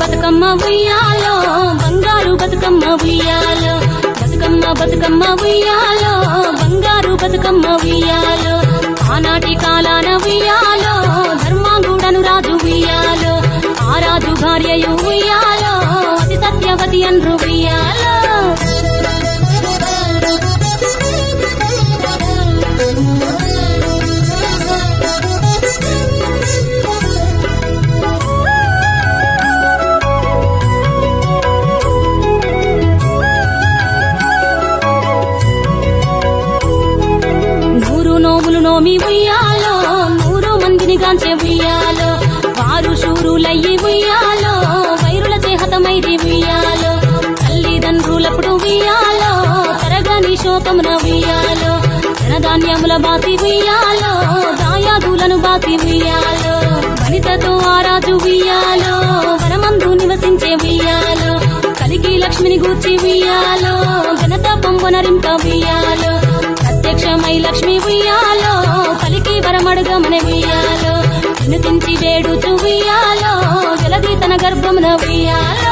బతుకమ్మ ఉయ్యాలో బంగారు బతుకమ్మ ఉయ్యాలో బతుకమ్మ బతుకమ్మ ఉయ్యాలో బంగారు బతుకమ్మ ఉయ్యాలో ఆనాటి కాలాన ఉయ్యాలో ధర్మాంగుడను రాజు ఉయ్యాలో ఆ రాజు భార్యయు ఉయ్యాలో అతి సత్యవతి అన్రు నోములు ఉయ్యాలో నూరు మందిని గాంచే ఉయ్యాలో వారు శూరులయ్యి ఉయ్యాలో వైరుల చేహతమైది ఉయ్యాలో తల్లిదండ్రులప్పుడు ఉయ్యాలో తరగని శోకమున ఉయ్యాలో ధనధాన్యముల బాసి ఉయ్యాలో దాయాదులను బాసి ఉయ్యాలో వనితతో ఆరాజు ఉయ్యాలో వనమందు నివసించే ఉయ్యాలో కలిగి లక్ష్మిని గూర్చి ఉయ్యాలో ఘనత పొంగునరింప ఉయ్యాలో ప్రత్యక్షమై లక్ష్మి ఉయ్యాలో పలికి వరమడుగమని ఉయ్యాలో వినుతించి వేడుచు ఉయ్యాలో జలది తన గర్భమున ఉయ్యాలో.